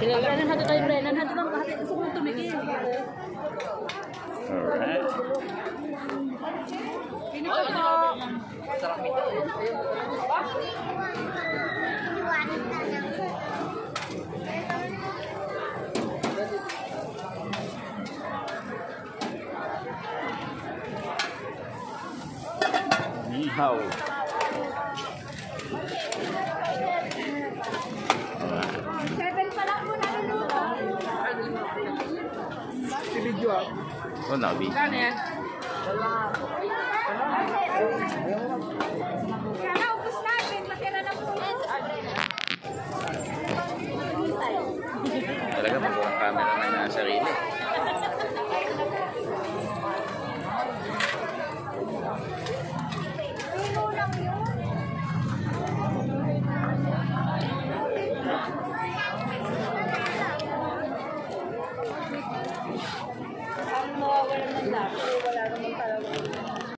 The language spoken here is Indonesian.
Kailangan natin tayo, Brennan. Natin lang kahit gusto kong tumigil. Alright. Ni hao. Oh, nabi. Sana 哪去？我俩都没办。